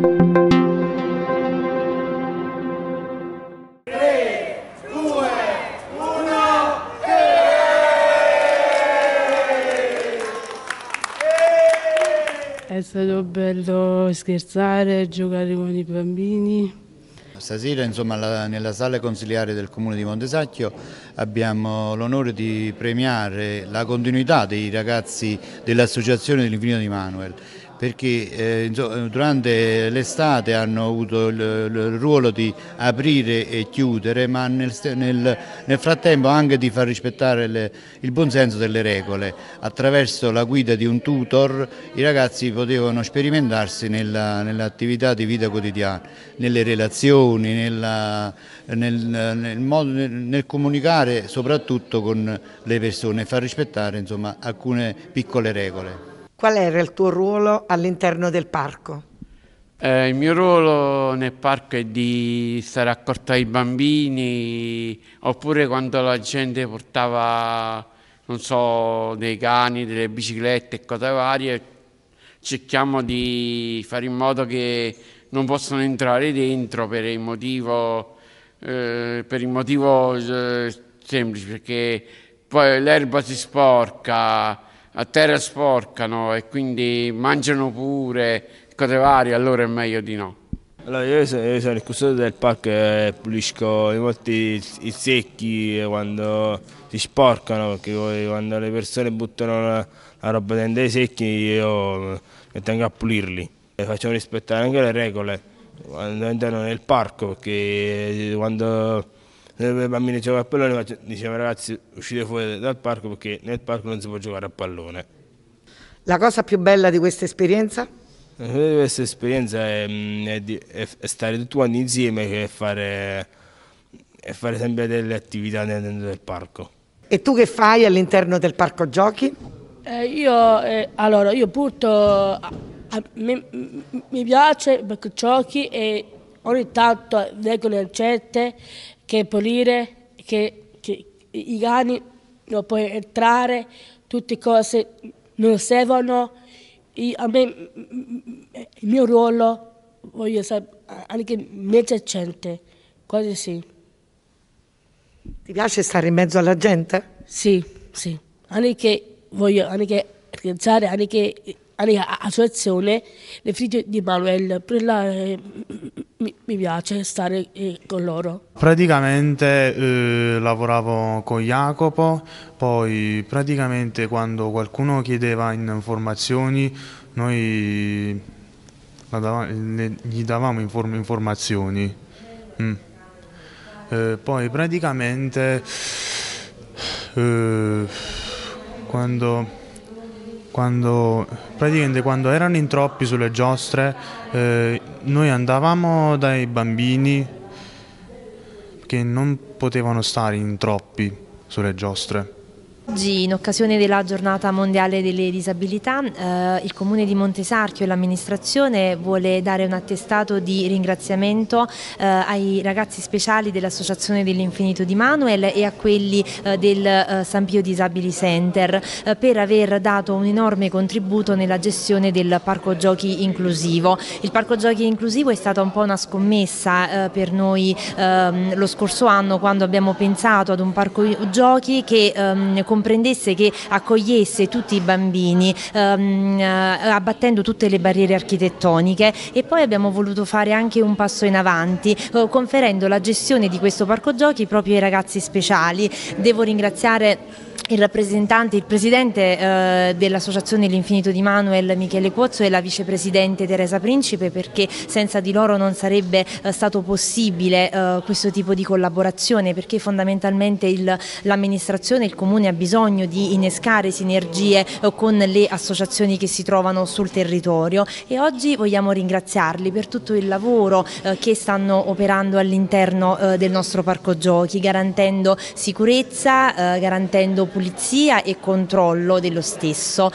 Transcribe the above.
È stato bello scherzare, giocare con i bambini. Stasera insomma, la, nella sala consiliare del comune di Montesacchio abbiamo l'onore di premiare la continuità dei ragazzi dell'associazione dell'Infinito di Manuel perché eh, durante l'estate hanno avuto il, il, ruolo di aprire e chiudere, ma nel, nel, nel frattempo anche di far rispettare le, il buonsenso delle regole. Attraverso la guida di un tutor i ragazzi potevano sperimentarsi nell'attività di vita quotidiana, nelle relazioni, nella, nel, modo, nel, comunicare soprattutto con le persone e far rispettare insomma, alcune piccole regole. Qual era il tuo ruolo all'interno del parco? Eh, il mio ruolo nel parco è di stare accorto ai bambini, oppure quando la gente portava, non so, dei cani, delle biciclette e cose varie, cerchiamo di fare in modo che non possano entrare dentro per il motivo, eh, per il motivo eh, semplice, perché poi l'erba si sporca, a terra sporcano e quindi mangiano pure cose varie, allora è meglio di no. Allora, io, sono, io sono il custode del parco e pulisco molti i, i secchi quando si sporcano, perché quando le persone buttano la, la roba dentro i secchi io mi tengo a pulirli. E facciamo rispettare anche le regole quando entrano nel parco, perché quando i bambini giocano a pallone, diciamo ragazzi uscite fuori dal parco perché nel parco non si può giocare a pallone. La cosa più bella di questa esperienza? Di questa esperienza è, mm, è, di, è, stare tutti quanti insieme e fare, fare sempre delle attività dentro del parco. E tu che fai all'interno del parco giochi? Eh, io, eh, allora, io porto, a, a, mi, mi, piace perché giochi e ogni tanto vengono ricette che pulire, che, che i cani non puoi entrare, tutte cose non servono. Io, a me, il mio ruolo, voglio anche mezza gente, cose sì. Ti piace stare in mezzo alla gente? Sì, sì. Anche voglio anche pensare, anche associazione le figlie di Manuel, per la, eh, mi, mi, piace stare eh, con loro. Praticamente eh, lavoravo con Jacopo, poi praticamente quando qualcuno chiedeva informazioni noi gli davamo inform informazioni. Mm. Eh, poi praticamente eh, quando quando, praticamente quando erano in troppi sulle giostre eh, noi andavamo dai bambini che non potevano stare in troppi sulle giostre. Oggi in occasione della giornata mondiale delle disabilità eh, il comune di Montesarchio e l'amministrazione vuole dare un attestato di ringraziamento eh, ai ragazzi speciali dell'Associazione dell'Infinito di Manuel e a quelli eh, del eh, San Pio Disabili Center eh, per aver dato un enorme contributo nella gestione del parco giochi inclusivo. Il parco giochi inclusivo è stata un po' una scommessa eh, per noi ehm, lo scorso anno quando abbiamo pensato ad un parco giochi che ehm, comprendesse che accogliesse tutti i bambini ehm, eh, abbattendo tutte le barriere architettoniche e poi abbiamo voluto fare anche un passo in avanti eh, conferendo la gestione di questo parco giochi proprio ai ragazzi speciali. Devo ringraziare il rappresentante, il presidente eh, dell'Associazione L'Infinito di Manuel Michele Cuozzo e la vicepresidente Teresa Principe perché senza di loro non sarebbe eh, stato possibile eh, questo tipo di collaborazione perché fondamentalmente l'amministrazione, il, comune ha bisogno di innescare sinergie eh, con le associazioni che si trovano sul territorio. E oggi vogliamo ringraziarli per tutto il lavoro eh, che stanno operando all'interno eh, del nostro parco giochi garantendo sicurezza, garantendo pulizia e controllo dello stesso.